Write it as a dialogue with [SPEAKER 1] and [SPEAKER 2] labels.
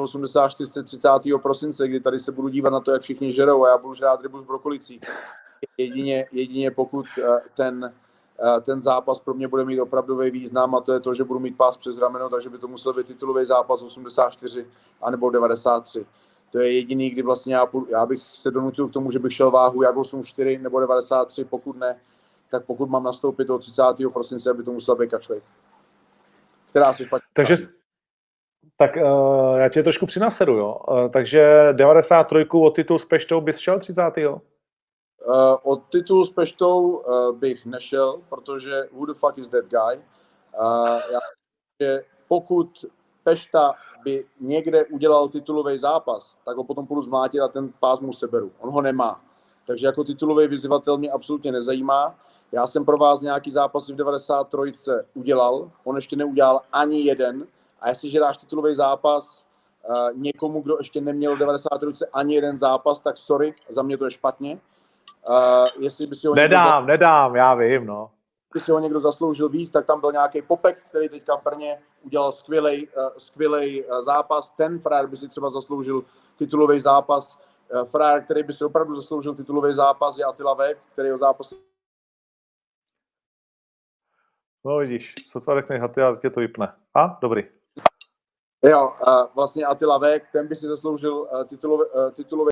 [SPEAKER 1] 84 30. prosince, kdy tady se budu dívat na to, jak všichni žerou a já budu žrát rybu s brokolicí. Jedině, jedině pokud eh, ten, eh, ten zápas pro mě bude mít opravdový význam a to je to, že budu mít pás přes rameno, takže by to musel být titulový zápas 84 anebo 93. To je jediný, kdy vlastně já, já bych se donutil k tomu, že bych šel váhu jak 84 nebo 93, pokud ne, tak pokud mám nastoupit do 30. prosince, aby to musel být catchweight. Která se špatně.
[SPEAKER 2] Takže, tak uh, já tě trošku přinaseru, jo. Uh, takže 93 o titul s Peštou bys šel 30. Uh,
[SPEAKER 1] od titul s Peštou uh, bych nešel, protože who the fuck is that guy? Uh, já, že pokud Pešta by někde udělal titulový zápas, tak ho potom půjdu zmlátit a ten pás mu seberu. On ho nemá. Takže jako titulový vyzývatel mě absolutně nezajímá. Já jsem pro vás nějaký zápas v 93. udělal, on ještě neudělal ani jeden. A jestliže dáš titulový zápas uh, někomu, kdo ještě neměl v 93. ani jeden zápas, tak sorry, za mě to je špatně.
[SPEAKER 2] Uh, jestli by si ho nedám, za... nedám, já vím, no.
[SPEAKER 1] By si ho někdo zasloužil víc, tak tam byl nějaký Popek, který teďka v Brně udělal skvělý uh, skvělej, uh, zápas. Ten frajer by si třeba zasloužil titulový zápas. Uh, frajer, který by si opravdu zasloužil titulový zápas, je Attila Vek, který ho zápas
[SPEAKER 2] No vidíš, sotva řekne Haty a tě to vypne. A, dobrý.
[SPEAKER 1] Jo, uh, vlastně Attila Vek, ten by si zasloužil titulový, uh, titulový